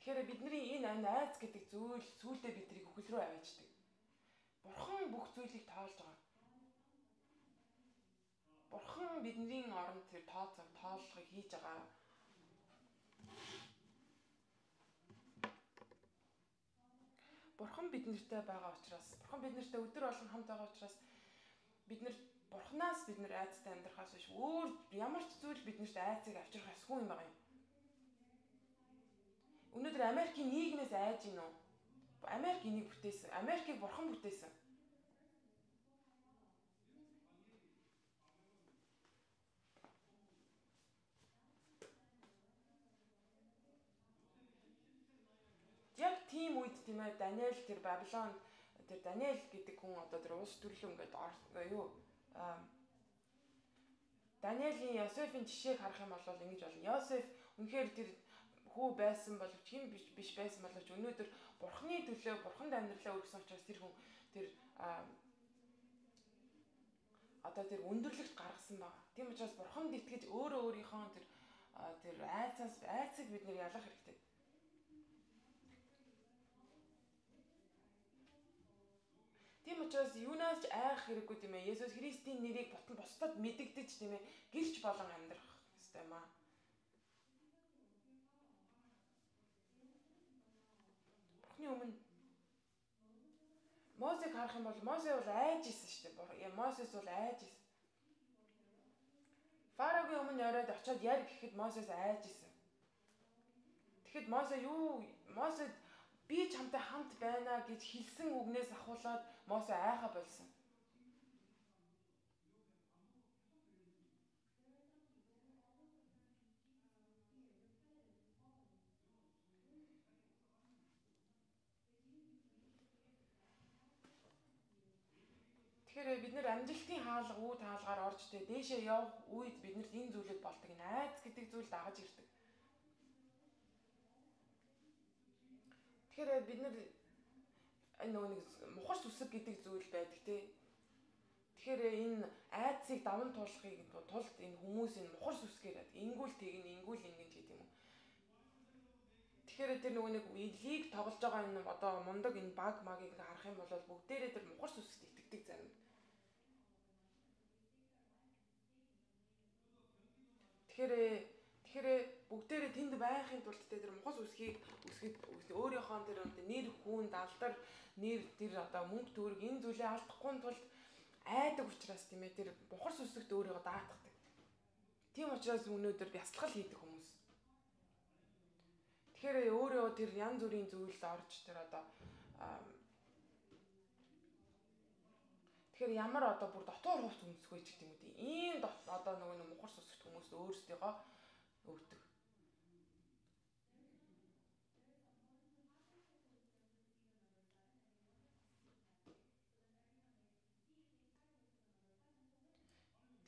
Тэгэхээр бидний энэ ань айц гэдэг зүйл сүулдэ бидрийг хөл рүү аваачдаг. Бурхан бүх зүйлийг тоолж байгаа. Бурхан бидний оронд тэр тооцоо тооллогыг хийж байгаа. Бурхан бид нартай байгаа учраас Бурхан бид нартай өдөр болгон хамт байгаа учраас бид нар бурхнаас бид нар айцтай амьдрахаас биш өөр ямар ч зүйл биднэрт айцыг авчрах ёсгүй юм байна. Өнөөдөр Америкийн нийгмээс айж гин үү? Америк энийг бүтээсэн. Америкийг бурхан бүтээсэн. Яг тийм үед тийм ээ Даниэл тэр Бабилон тэр Даниэл гэдэг хүн одоо тэр улс төрлөө ингээд юу Даниэлийн Йосефийн жишээг харах юм бол ингэж болно. Йосеф үнэхээр тэр хүү байсан боловч хэн биш биш байсан боловч өнөөдөр бурхны төлөө бурханд амьдралаа өргөсөн учраас тэр хүн тэр одоо тэр өндөрлөгт гаргасан баг. Тийм учраас бурханд итгэж өөрөө өөрийнхөө тэр тэр айцаас айцыг бид нэр ялах хэрэгтэй. Тийм учраас юунаас ч айх хэрэггүй тийм ээ. Есүс Христийн нэрийг ботон бусдад мэдэгдэж тийм ээ гэрч болон амьдрах хэрэгтэй юм аа. Бурхны өмнө Мосег харах юм бол Мосе бол айж исэн шүү дээ. Мосес бол айж исэн. Фараогийн өмнө оройд очиод яар гэхэд Мосес айж исэн. Тэгэхэд Мосе юу Мосе би чамтай хамт байна гэж хэлсэн үгнээс ахуулаад Мосе айха болсон. Тэгэхээр бид нэр амжилтын хаалга үү таалгаар орж тэ дээшээ явах үед биднэрт энэ зүйлүүд болдог. Найз гэдэг зүйл дагаж ирдэг. Тэгэхээр бид нар нөгөө нэг мухар сүсэг гэдэг зүйл байдаг тий. Тэгэхээр энэ айцыг даван туулахыг тулд энэ хүмүүс энэ мухар сүсгээр ингүүл тэгнэ ингүүл ингэн гэдэг юм. Тэгэхээр тэр нөгөө нэг лиг тоглож байгаа энэ одоо мундаг энэ баг магийг харах юм бол бүгдээрээ тэр мухар сүсэгт итгэдэг зарим. Тэгэхээр Тэгэхээр бүгдээрээ тэнд байхын тулд тэр мухас үсгийг үсгэд өөрийнхөө тэр нэр хүүн далдар нэр тэр одоо мөнгө төгрөг энэ зүйлээ алдахгүй тулд айдаг учраас тийм ээ тэр бухарс үсэгт өөрийгөө даатгадаг. Тийм учраас өнөөдөр бясалгал хийдэг хүмүүс. Тэгэхээр өөрөө тэр янз бүрийн зүйлд орж тэр одоо Тэгэхээр ямар одоо бүр дотор хувц өмсгөө ч гэдэг юм үү. Ийм одоо нөгөө нэг мухар сусгт хүмүүс өөрсдийгөө өвдөг.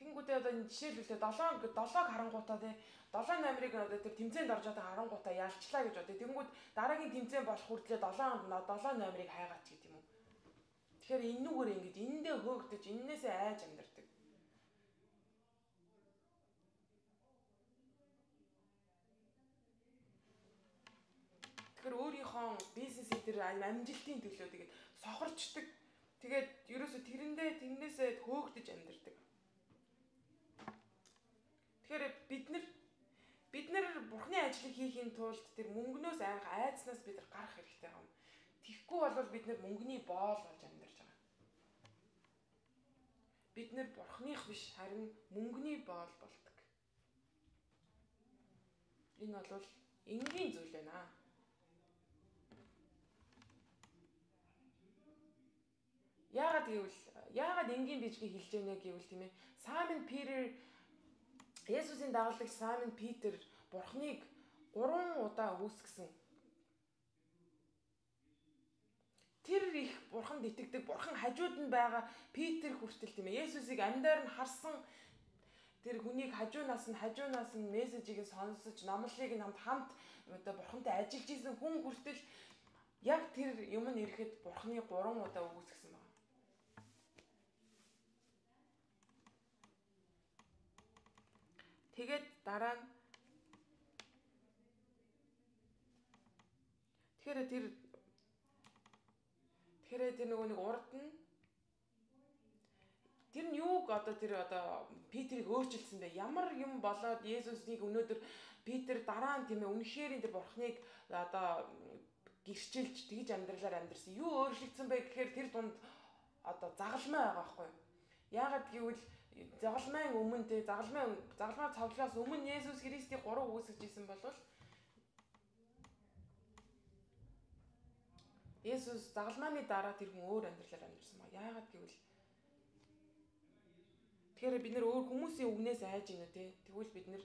Тэнгүүдээ одоо жишээлбэл 7 7-г харангуутаа тий 7 номерыг одоо тэр тэмцээнд орж байгаа харангуутаа ялчлаа гэж бодё. Тэнгүүд дараагийн тэмцээн болох хүртлээр 7 7 номерыг хайгаад ч гэдэг. Тэгэхээр энүүгээр ингэж энэндээ хөөгдөж эннээсээ айж амьдардаг. Тэгэхээр өөрийнхөө бизнесийн тэр амжилтын төлөө тэгээд сохорчдаг. Тэгээд ерөөсө тэрэндээ тэрнээсээ хөөгдөж амьдардаг. Тэгэхээр бид нар бид нар бурхны ажлыг хийхийн тулд тэр мөнгнөөс айх айцнаас бид нар гарах хэрэгтэй юм. Тихгүй бол бид нар мөнгөний боол болж амьдарч байгаа. Бид нар бурхных биш харин мөнгөний боол болдог. Энэ бол энгийн зүйл байна. Яагаад гэвэл яагаад энгийн бижгийг хэлж яанэ гэвэл тийм ээ. Саймон Питер Есүсийн дагалдагч Саймон Питер Бурхныг 3 удаа үүсгэсэн. Тэр их Бурханд итгэдэг, Бурхан хажууд нь байгаа Питер хүртэл тийм ээ. Есүсийг амьдаар нь харсан тэр хүнийг хажуунаас нь хажуунаас нь мессежийг сонсож, номлолыг нь хамт хамт одоо Бурхантай ажиллаж исэн хүн хүртэл яг тэр юм нь ирэхэд Бурханы 3 удаа үүсгэсэн байна. Тэгээд дараа нь Тэгэхээр тэр Тэгэхээр тэр нөгөө нэг урд нь тэр нь юуг одоо тэр одоо Питерийг өөрчилсөн бэ? Ямар юм болоод Есүсийг өнөөдөр Питер дараа нь тийм ээ үнэхээр тэр бурхныг одоо гэрчилж тэгж амьдралаар амьдрсан. Юу өөрчлөгдсөн бэ гэхээр тэр дунд одоо загалмай байгаа байхгүй юу? Яагаад гэвэл загалмайн өмнө те загалмай загалмай цавлаас өмнө Есүс Христийг гурав үүсгэж исэн болвол Есүс загалмааны дараа тэр хүн өөр амьдралаар амьдсан ба. Яагаад гэвэл Тэгэхээр бид нэр өөр хүмүүсийн үгнээс айж гинэ те. Тэгвэл бид нэр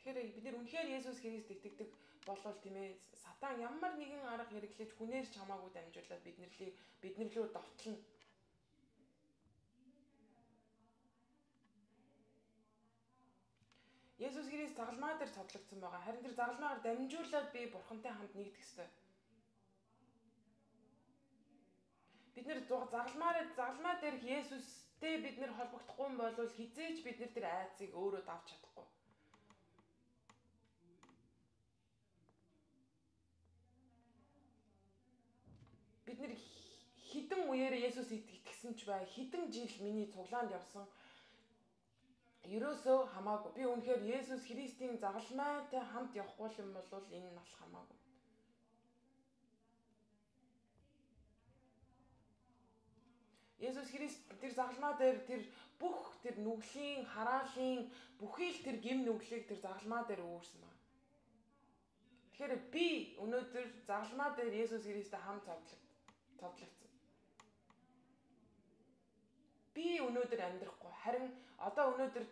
Тэгэхээр бид нэр үнэхээр Есүс Христ итгэдэг болвол тийм ээ сатан ямар нэгэн арга хэрэглэж хүнээр ч хамаагүй дамжуулаад биднэрлийг биднэрлөө довтлно. Есүс Христ загалмаа дээр цоглогдсон байгаа. Харин тэр загалмаагаар дамжуулаад би бурхантай хамт нэгдэх ёстой. Бид нэр загалмаар загалмаа дээр Есүстэй бид нэр холбогдохгүй бол хизээч бид нэр тэр айцыг өөрөө давж чадахгүй. бид нэр хідэн үеэр Есүс итгэсэн ч бай хідэн жил миний цуглаанд явсан ерөөсөө хамаагүй би үнэхээр Есүс Христийн загалмайтай хамт явахгүй юм бол энэ нь болох хамаагүй Есүс Христ тэр загалмаа дээр тэр бүх тэр нүглийн хараалын бүхий л тэр гим нүглийг тэр загалмаа дээр өөрсөн ба. Тэгэхээр би өнөөдөр загалмаа дээр Есүс Христтэй хамт цовдлогдсон. Би өнөөдөр амьдрахгүй харин одоо өнөөдөр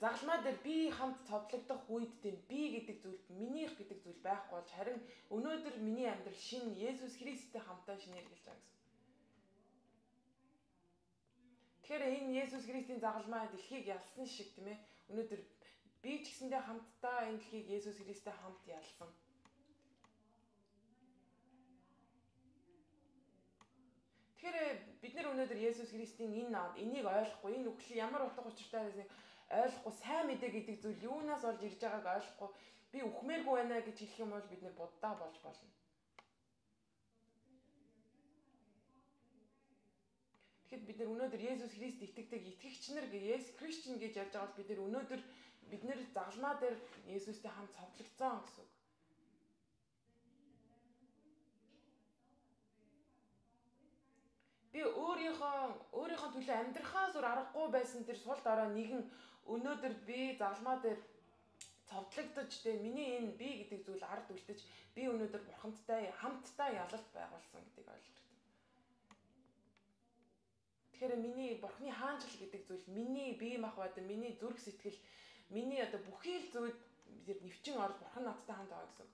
загалмаа дээр би хамт цовдлогдох үед тийм би гэдэг зүйлд минийх гэдэг зүйл байхгүй болж харин өнөөдөр миний амьдрал шинэ Есүс Христтэй хамтаа шинээр гэлж байгаа гэсэн. Тэгэхээр энэ Есүс Христийн загалмаа дэлхийг ялсан шиг тийм ээ өнөөдөр би ч гэсэндээ хамтдаа энэ дэлхийг Есүс Христтэй хамт ялсан. Тэгэхээр бид нар өнөөдөр Есүс Христийн энэ энийг ойлгохгүй, энэ үхлийн ямар утга учиртай байсныг ойлгохгүй, сайн мэдээ гэдэг зүйл юунаас олж ирж байгааг ойлгохгүй, би үхмээргүй байна гэж хэлэх юм бол бид нар буддаа болж болно. Тэгэхэд бид нар өнөөдөр Есүс Христ итгэдэг итгэгч нар Есүс Кристиан гэж ярьж байгаа бол бид нар өнөөдөр бид нар загалмаа дээр Есүстэй хамт цовдлогдсон гэсэн үг. Өөрийнхөө өөрийнхөө төлөө амьдрахаас өөр аргагүй байсан тэр сул дорой нэгэн өнөөдөр би залмаа дээр цовдлогдож тэ миний энэ би гэдэг зүйл ард үлдэж би өнөөдөр бурхамдтай хамттай ялалт байгуулсан гэдгийг ойлгох. Тэгэхээр миний бурхны хаанчл гэдэг зүйл миний бие махбод миний зүрх сэтгэл миний одоо бүхий л зүйл тэр нэвчин орж бурхан надтай хамт байгаа гэсэн.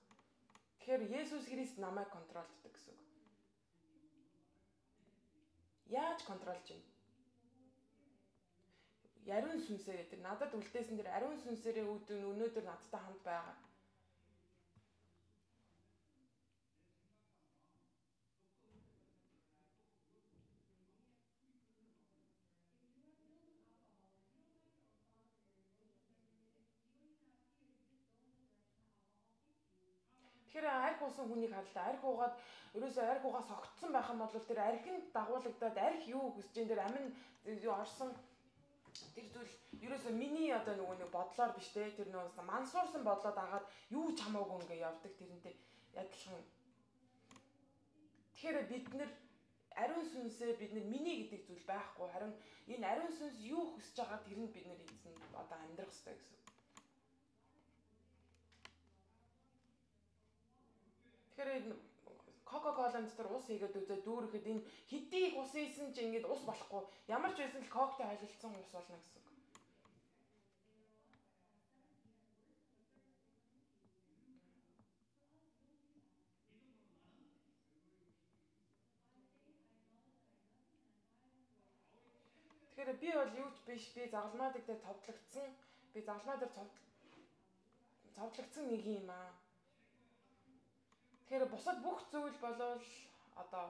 Тэгэхээр Есүс Христ намайг контролддог гэсэн. Яаж контролж юм? Ярун сүнсээ гэдэг надад үлдээсэн тэр ариун сүнсээрээ үүдэн өнөөдөр надтай хамт байгаа. Тэгэхээр арх уусан хүнийг харлаа. Арх уугаад ерөөсөө арх уугаас огтсон байх юм бол тэр архинд дагуулагдаад арх юу хүсэж энэ тэр амин юу орсон тэр зүйл ерөөсөө миний одоо нөгөө нэг бодлоор биш те тэр нөгөө мансуурсан бодлоод агаад юу ч хамаагүй ингээ явдаг тэрнтэй адилхан. Тэгэхээр бид нэр ариун сүнсээ бид нар миний гэдэг зүйл байхгүй харин энэ ариун сүнс юу хүсэж байгаа тэрэнд бид нар эзэн одоо амьдрах хэрэгтэй гэсэн. Тэгэхээр Coca-Cola дотор ус хийгээд үзээ дүүрэхэд энэ хэдий ус ийсэн чи ингэж ус болохгүй. Ямар ч байсан л Coke-тэй хайлтсан ус болно гэсэн. Тэгэхээр би бол юу ч биш. Би загалмаа дээр товдлогдсон. Би загалмаа дээр цовдлогдсон нэг юм аа. Тэгэхээр бусад бүх зүйл болвол одоо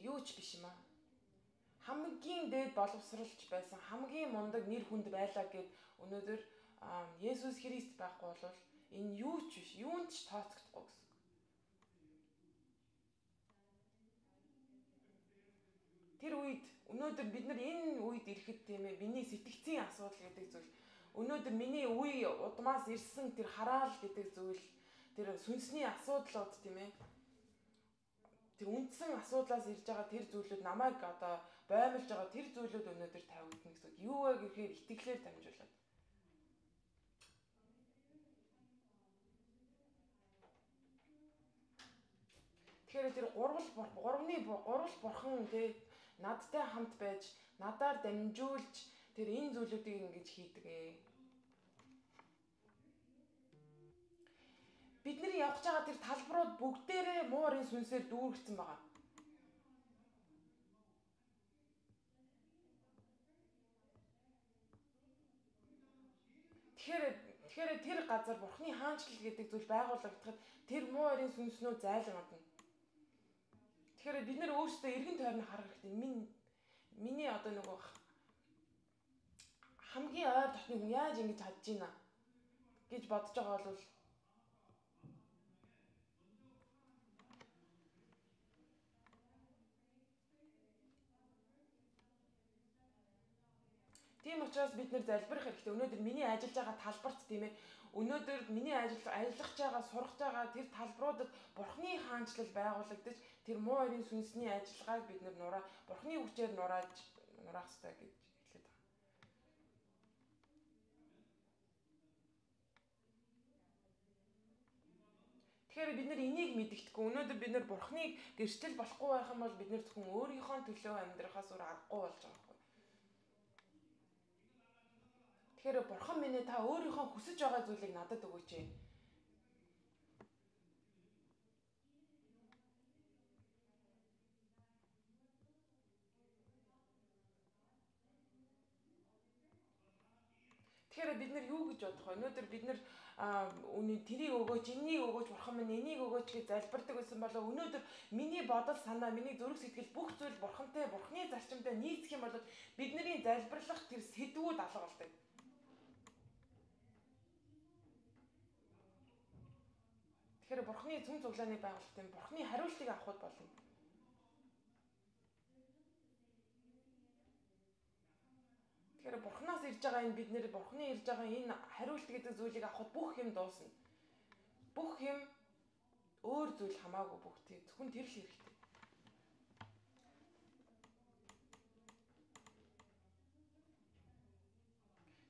юу ч биш юм аа. Хамгийн дээд боловсралж байсан хамгийн мундаг нэр хүнд байлаа гэд өнөөдөр Есүс Христ байхгүй бол энэ юу ч биш, юунд ч тооцогдохгүй гэсэн. Тэр үед өнөөдөр бид нар энэ үед ирэхэд тийм ээ миний сэтгцийн асуудал гэдэг зүйл өнөөдөр миний үе удмаас ирсэн тэр хараал гэдэг зүйл тэр сүнсний асуудлууд тийм ээ тэр үндсэн асуудлаас ирж байгаа тэр зүйлүүд намайг одоо боомлж байгаа тэр зүйлүүд өнөөдөр тавигдана гэсэн. Юу вэ гэхээр итгэлээр дамжуулаад. Тэгэхээр тэр гурвал гурвны гурвал бурхан тий надтай хамт байж надаар дамжуулж тэр энэ зүйлүүдийг ингэж хийдэг ээ. Бидний явж байгаа тэр талбарууд бүгдээрээ муурын сүнсээр дүүргэсэн байгаа. Тэгэхээр тэгэхээр тэр газар бурхны хаанчлал гэдэг зүйл байгуулагдахад тэр муурын сүнснөө зайлгадна. Тэгэхээр бид нэр өөрсдөө эргэн тойрны харах хэрэгтэй. Минь миний одоо нөгөө хамгийн ойр дотны хүн яаж ингэж чадж ийна гэж бодож байгаа бол Тийм учраас бид нэр залбирах хэрэгтэй. Өнөөдөр миний ажиллаж байгаа талбарт тийм ээ. Өнөөдөр миний ажил ажиллаж байгаа, сурах байгаа тэр талбаруудад Бурхны хаанчлал байгуулагдаж тэр муу өрийн сүнсний ажиллагааг бид нар нураа Бурхны хүчээр нурааж нураах хэрэгтэй гэж хэлээд байгаа. Тэгэхээр бид нар энийг мэдгэдэггүй. Өнөөдөр бид нар Бурхныг гэрчил болохгүй байх юм бол бид нар зөвхөн өөрийнхөө төлөө амьдрахаас өөр аргагүй болж байгаа. Тэгэхээр бурхан минь та өөрийнхөө хүсэж байгаа зүйлийг надад өгөөч. Тэгэхээр бид нар юу гэж бодох вэ? Өнөөдөр бид нар үний тэрийг өгөөч, энийг өгөөч, бурхан минь энийг өгөөч гэж залбирдаг байсан болоо өнөөдөр миний бодол санаа, миний зүрх сэтгэл бүх зүйл бурхантай, бурханы зарчимтай нийцэх юм бол бидний залбирлах тэр сэдвүүд алга болдог. тэр бурхны зүн цуглааны байгуулалтын бурхны хариултыг авахуд болно. Тэгэхээр бурхнаас ирж байгаа энэ бид нэр бурхны ирж байгаа энэ хариулт гэдэг зүйлийг авахд бүх юм дуусна. Бүх юм өөр зүйл хамаагүй бүгдийг зөвхөн тэр л хэрэгтэй.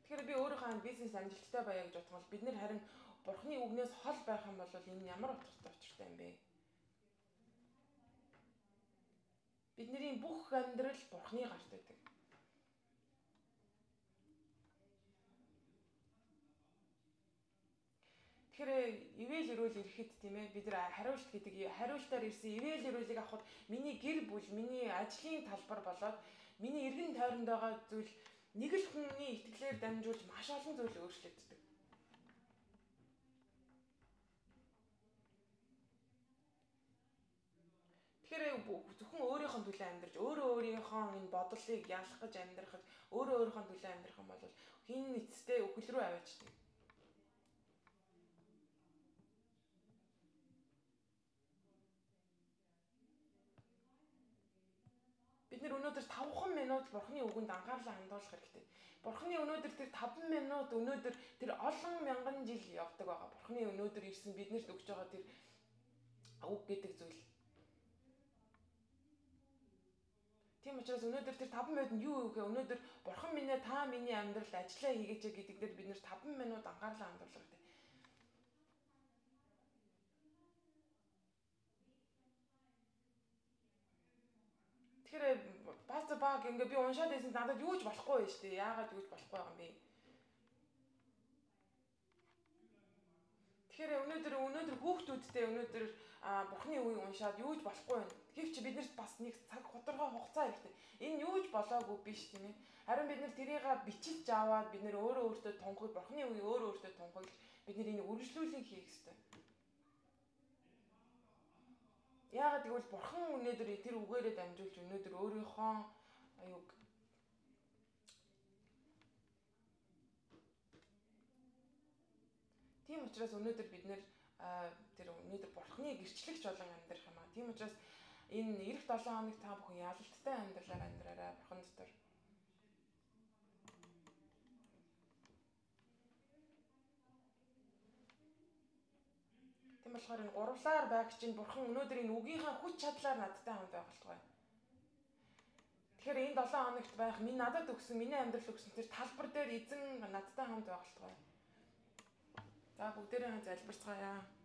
Тэгэхээр би өөрийнхөө бизнес амжилттай байя гэж бодсон бол бид нэр харин бурхны үгнээс хол байх юм бол энэ ямар утгатай учиртай юм бэ? Бидний бүх амьдрал бурхны гарт байдаг. Тэгэхээр ивэл ирүүл ирэхэд тийм ээ бид нар хариулт гэдэг хариултаар ирсэн ивэл ирүүлийг авахд миний гэр бүл, миний ажлын талбар болоод миний эргэн тойронд байгаа зүйл нэг л хүний итгэлээр дамжуулж маш олон зүйл өөрчлөгддөг. Тэгэхээр зөвхөн өөрийнхөө төлөө амьдарч өөрөө өөрийнхөө энэ бодлыг ялах гэж амьдрахад өөрөө өөрийнхөө төлөө амьдрах юм бол хин эцэстээ үхэл рүү аваачдаг. бид нэр өнөөдөр 5 минут бурхны үгэнд анхаарлаа хандуулах хэрэгтэй. Бурхны өнөөдөр тэр 5 минут өнөөдөр тэр олон мянган жил явдаг байгаа. Бурхны өнөөдөр ирсэн биднэрт өгч байгаа тэр үг гэдэг зүйл. Тийм учраас өнөөдөр тэр 5 минут юу вэ гэхээр өнөөдөр бурхан минь та миний амьдралд ажиллаа хийгээч гэдэг дээр бид нэр 5 минут анхаарлаа хандуулах хэрэгтэй. Тэгэхээр пастор баг ингээ би уншаад байсан надад юу ч болохгүй байж тээ. Яагаад юу ч болохгүй юм бэ? Тэгэхээр өнөөдөр өнөөдөр хүүхдүүдтэй өнөөдөр бурхны үгийг уншаад юу ч болохгүй байна. Гэвч биднэрт бас нэг цаг тодорхой хугацаа хэрэгтэй. Энэ юу ч болоогүй биш тийм ээ. Харин бид нэр тэрийг бичиж аваад бид нэр өөрөө өөртөө тунхаг бурхны үгийг өөрөө өөртөө тунхаглаж бид нэр энийг үргэлжлүүлэн хийх хэрэгтэй. Яагаад гэвэл бурхан өнөөдөр тэр үгээрээ дамжуулж өнөөдөр өөрийнхөө аюуг Тийм учраас өнөөдөр бид нэр тэр өнөөдөр бурхны гэрчлэгч болон амьдрах юм аа. Тийм учраас энэ эх 7 хоног та бүхэн ялалттай амьдралаар амьдраарай бурхан дотор. Тийм болохоор энэ гурвлаар байх чинь бурхан өнөөдөр энэ үгийнхаа хүч чадлаар надтай хамт байх болтугай. Тэгэхээр энэ 7 хоногт байх минь надад өгсөн, миний амьдрал өгсөн тэр талбар дээр эзэн надтай хамт байх болтугай. За бүгдээрээ залбирцгаая.